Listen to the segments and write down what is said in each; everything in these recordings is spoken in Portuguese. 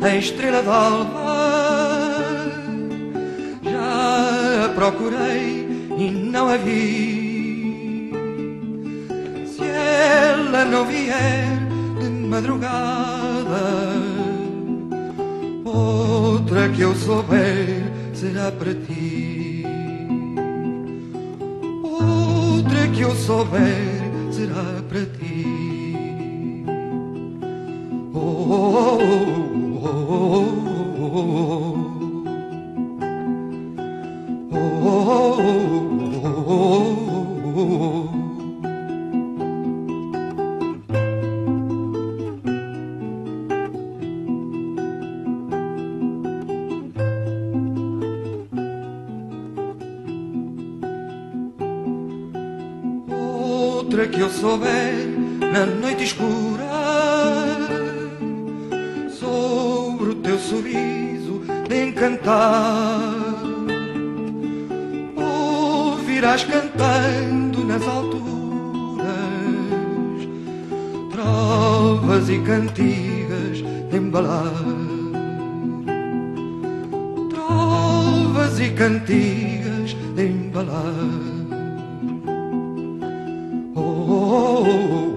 a estrela d'alva. Já a procurei e não a vi. Se ela não vier de madrugada, outra que eu souber será para ti. Outra que eu souber será para ti. Outra que eu souber na noite escura sorriso de encantar. Ouvirás cantando nas alturas trovas e cantigas de embalar. Trovas e cantigas de embalar. Oh, oh,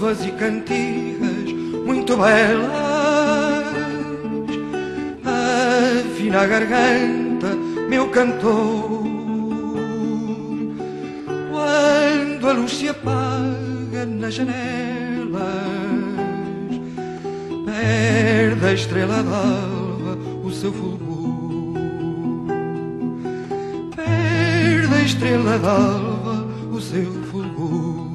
Trovas e cantigas muito belas. Afina a garganta, meu cantor. Quando a luz se apaga nas janelas Perde a estrela d'alva o seu fulgor. Perde a estrela d'alva o seu fulgor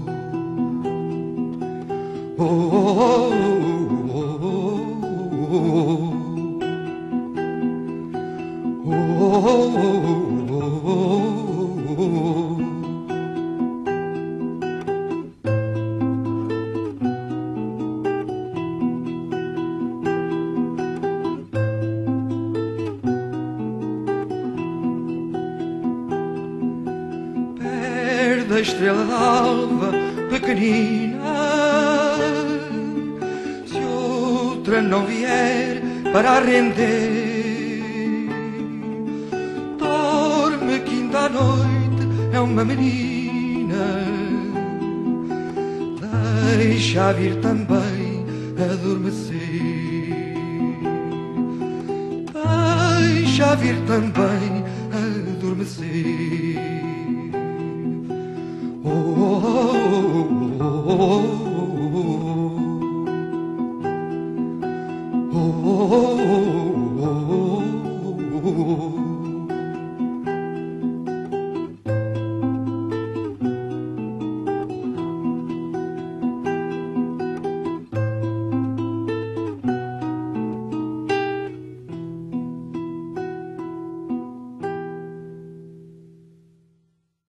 da estrela alva pequenina não vier para render Dorme que ainda à noite é uma menina. Deixa vir também adormecer. Deixa vir também adormecer oh, oh, oh, oh